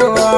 Oh,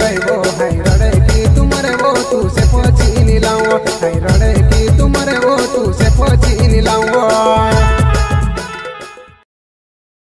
रड़े